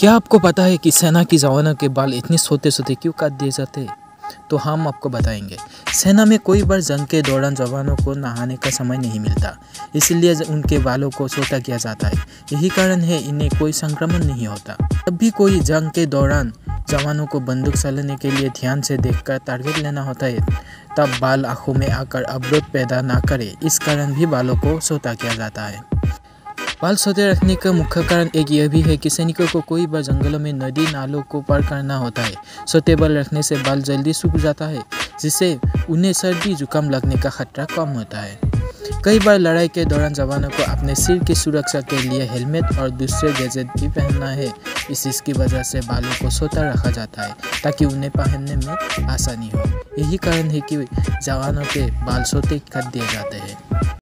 क्या आपको पता है कि सेना की जवानों के बाल इतने सोते सोते क्यों काट दिए जाते हैं? तो हम आपको बताएँगे। सेना में कोई बार जंग के दौरान जवानों को नहाने का समय नहीं मिलता, इसलिए उनके बालों को सोता किया जाता है। यही कारण है इन्हें कोई संक्रमण नहीं होता। जब भी कोई जंग के दौरान जवानों को बंदूक चलाने के लिए ध्यान से देखकर टारगेट लेना होता है, तब बाल आँखों में आकर अवरोध पैदा ना करे। इस कारण भी बालों को सोता किया जाता है। बाल सोते रखने का मुख्य कारण एक यह भी है कि सैनिकों को कोई बार जंगलों में नदी, नालों को पार करना होता है। सोते बाल रखने से बाल जल्दी सूख जाता है, जिससे उन्हें सर्दी, जुकाम लगने का खतरा कम होता है। कई बार लड़ाई के दौरान जवानों को अपने सिर की सुरक्षा के लिए हेलमेट और दूसरे गैजेट भी पहनना है। इस इसकी वजह से बालों को सोता रखा जाता है, ताकि उन्हें पहनने में आसानी हो। यही कारण है कि जवानों के बाल सोते कर दिए जाते हैं।